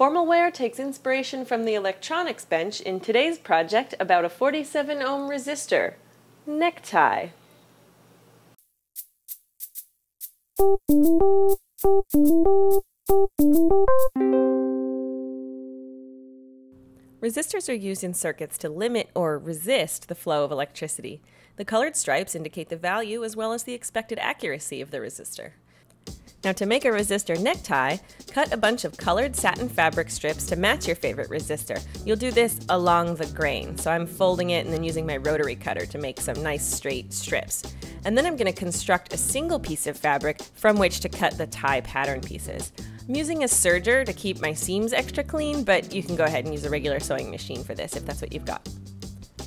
Formal wear takes inspiration from the electronics bench in today's project about a 47 ohm resistor. Necktie. Resistors are used in circuits to limit or resist the flow of electricity. The colored stripes indicate the value as well as the expected accuracy of the resistor. Now to make a resistor necktie, cut a bunch of colored satin fabric strips to match your favorite resistor. You'll do this along the grain, so I'm folding it and then using my rotary cutter to make some nice straight strips. And then I'm going to construct a single piece of fabric from which to cut the tie pattern pieces. I'm using a serger to keep my seams extra clean, but you can go ahead and use a regular sewing machine for this if that's what you've got.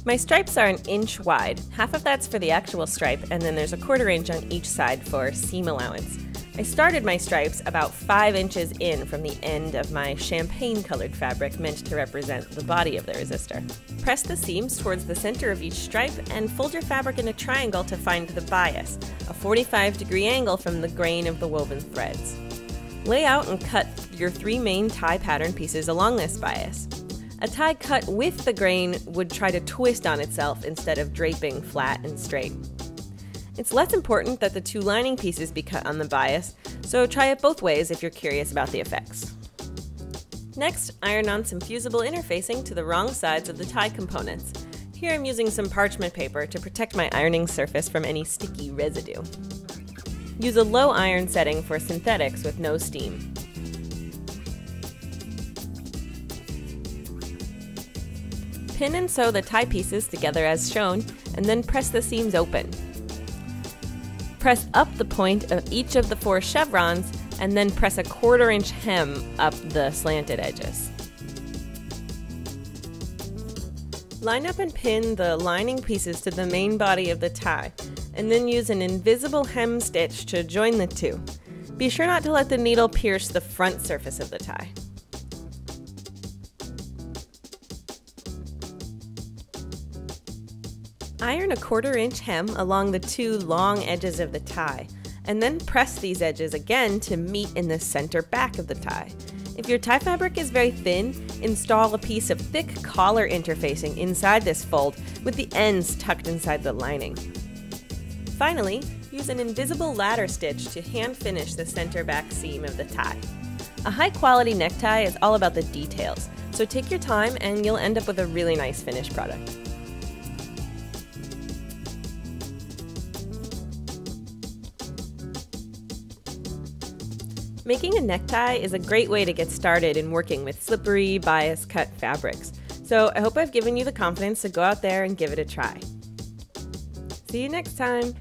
My stripes are an inch wide. Half of that's for the actual stripe, and then there's a quarter inch on each side for seam allowance. I started my stripes about 5 inches in from the end of my champagne colored fabric meant to represent the body of the resistor. Press the seams towards the center of each stripe and fold your fabric in a triangle to find the bias, a 45 degree angle from the grain of the woven threads. Lay out and cut your three main tie pattern pieces along this bias. A tie cut with the grain would try to twist on itself instead of draping flat and straight. It's less important that the two lining pieces be cut on the bias, so try it both ways if you're curious about the effects. Next, iron on some fusible interfacing to the wrong sides of the tie components. Here I'm using some parchment paper to protect my ironing surface from any sticky residue. Use a low iron setting for synthetics with no steam. Pin and sew the tie pieces together as shown, and then press the seams open. Press up the point of each of the four chevrons and then press a quarter inch hem up the slanted edges. Line up and pin the lining pieces to the main body of the tie, and then use an invisible hem stitch to join the two. Be sure not to let the needle pierce the front surface of the tie. Iron a quarter inch hem along the two long edges of the tie, and then press these edges again to meet in the center back of the tie. If your tie fabric is very thin, install a piece of thick collar interfacing inside this fold with the ends tucked inside the lining. Finally, use an invisible ladder stitch to hand finish the center back seam of the tie. A high quality necktie is all about the details, so take your time and you'll end up with a really nice finished product. Making a necktie is a great way to get started in working with slippery, bias cut fabrics. So I hope I've given you the confidence to go out there and give it a try. See you next time!